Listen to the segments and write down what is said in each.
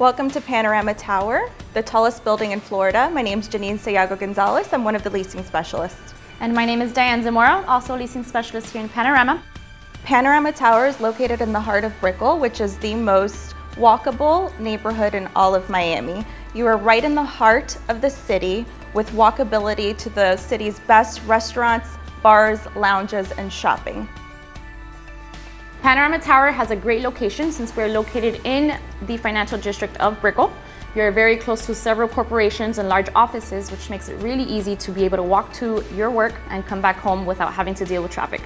Welcome to Panorama Tower, the tallest building in Florida. My name is Janine Sayago Gonzalez. I'm one of the leasing specialists. And my name is Diane Zamora, also a leasing specialist here in Panorama. Panorama Tower is located in the heart of Brickell, which is the most walkable neighborhood in all of Miami. You are right in the heart of the city with walkability to the city's best restaurants, bars, lounges, and shopping. Panorama Tower has a great location since we're located in the financial district of Brickell. You're very close to several corporations and large offices, which makes it really easy to be able to walk to your work and come back home without having to deal with traffic.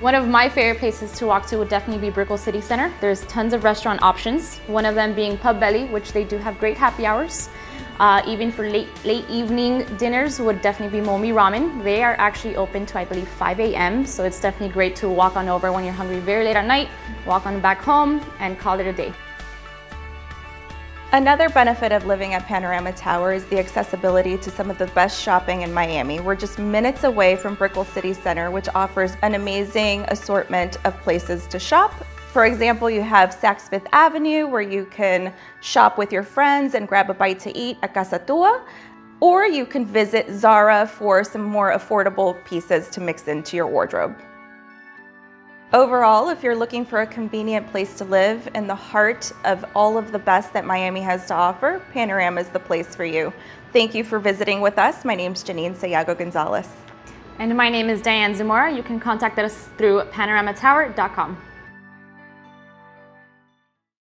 One of my favorite places to walk to would definitely be Brickell City Center. There's tons of restaurant options, one of them being Pub Belly, which they do have great happy hours. Uh, even for late, late evening dinners would definitely be Momi Ramen. They are actually open to, I believe, 5 a.m. So it's definitely great to walk on over when you're hungry very late at night, walk on back home and call it a day. Another benefit of living at Panorama Tower is the accessibility to some of the best shopping in Miami. We're just minutes away from Brickell City Center, which offers an amazing assortment of places to shop. For example, you have Saks Fifth Avenue, where you can shop with your friends and grab a bite to eat at Casa Tua, or you can visit Zara for some more affordable pieces to mix into your wardrobe. Overall, if you're looking for a convenient place to live in the heart of all of the best that Miami has to offer, Panorama is the place for you. Thank you for visiting with us. My name is Janine Sayago Gonzalez. And my name is Diane Zamora. You can contact us through panoramatower.com.